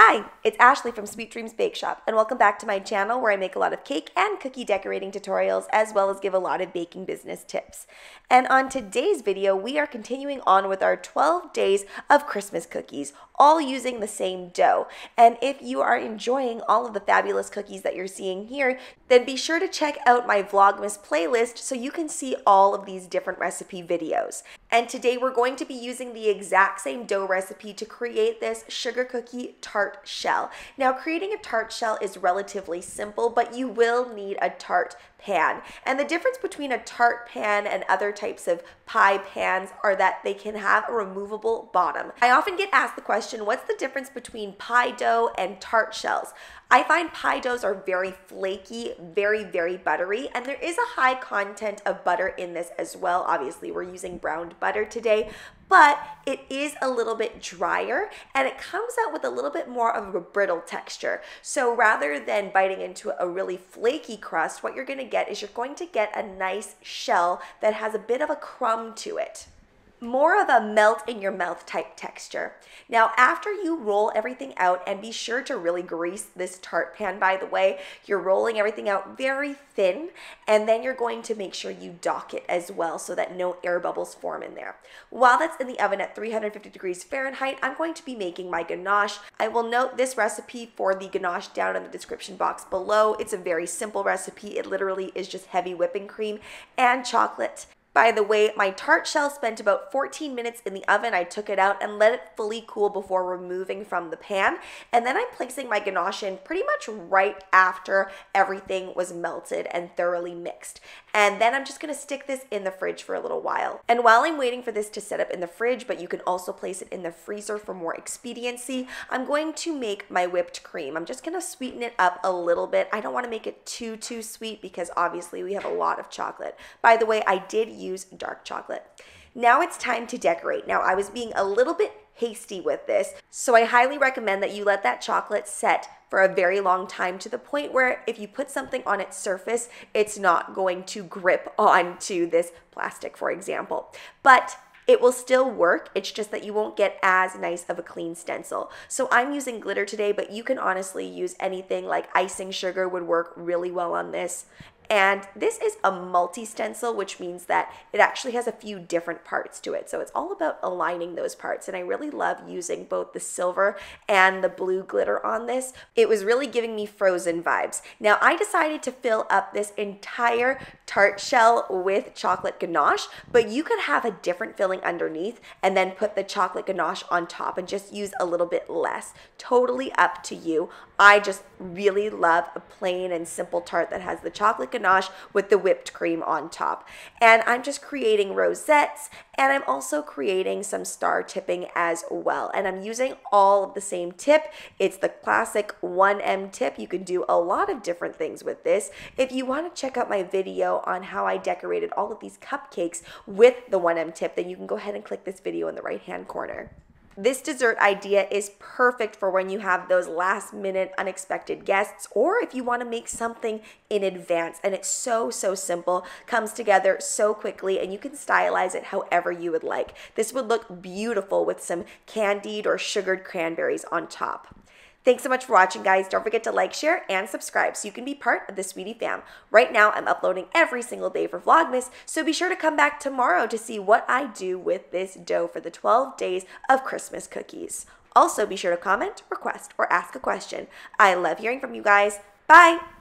Hi, it's Ashleigh from Sweet Dreams Bake Shoppe, and welcome back to my channel where I make a lot of cake and cookie decorating tutorials as well as give a lot of baking business tips. And on today's video, we are continuing on with our 12 days of Christmas cookies, all using the same dough. And if you are enjoying all of the fabulous cookies that you're seeing here, then be sure to check out my Vlogmas playlist so you can see all of these different recipe videos. And today we're going to be using the exact same dough recipe to create this sugar cookie tart shell. Now creating a tart shell is relatively simple, but you will need a tart pan. And the difference between a tart pan and other types of pie pans are that they can have a removable bottom. I often get asked the question, what's the difference between pie dough and tart shells? I find pie doughs are very flaky, very, very buttery, and there is a high content of butter in this as well. Obviously, we're using browned butter today, but it is a little bit drier and it comes out with a little bit more of a brittle texture. So rather than biting into a really flaky crust, what you're gonna get is you're going to get a nice shell that has a bit of a crumb to it more of a melt in your mouth type texture. Now, after you roll everything out, and be sure to really grease this tart pan, by the way, you're rolling everything out very thin, and then you're going to make sure you dock it as well so that no air bubbles form in there. While that's in the oven at 350 degrees Fahrenheit, I'm going to be making my ganache. I will note this recipe for the ganache down in the description box below. It's a very simple recipe. It literally is just heavy whipping cream and chocolate by the way, my tart shell spent about 14 minutes in the oven. I took it out and let it fully cool before removing from the pan. And then I'm placing my ganache in pretty much right after everything was melted and thoroughly mixed. And then I'm just gonna stick this in the fridge for a little while. And while I'm waiting for this to set up in the fridge, but you can also place it in the freezer for more expediency, I'm going to make my whipped cream. I'm just gonna sweeten it up a little bit. I don't wanna make it too, too sweet because obviously we have a lot of chocolate. By the way, I did use use dark chocolate. Now it's time to decorate. Now I was being a little bit hasty with this, so I highly recommend that you let that chocolate set for a very long time to the point where if you put something on its surface, it's not going to grip onto this plastic, for example. But it will still work. It's just that you won't get as nice of a clean stencil. So I'm using glitter today, but you can honestly use anything like icing sugar would work really well on this. And this is a multi-stencil, which means that it actually has a few different parts to it. So it's all about aligning those parts. And I really love using both the silver and the blue glitter on this. It was really giving me frozen vibes. Now I decided to fill up this entire tart shell with chocolate ganache, but you could have a different filling underneath and then put the chocolate ganache on top and just use a little bit less. Totally up to you. I just really love a plain and simple tart that has the chocolate ganache with the whipped cream on top. And I'm just creating rosettes and I'm also creating some star tipping as well. And I'm using all of the same tip. It's the classic 1M tip. You can do a lot of different things with this. If you want to check out my on how I decorated all of these cupcakes with the 1M tip, then you can go ahead and click this video in the right hand corner. This dessert idea is perfect for when you have those last minute unexpected guests or if you want to make something in advance. And it's so, so simple, comes together so quickly, and you can stylize it however you would like. This would look beautiful with some candied or sugared cranberries on top. Thanks so much for watching, guys. Don't forget to like, share, and subscribe so you can be part of the Sweetie fam. Right now, I'm uploading every single day for Vlogmas, so be sure to come back tomorrow to see what I do with this dough for the 12 days of Christmas cookies. Also, be sure to comment, request, or ask a question. I love hearing from you guys. Bye!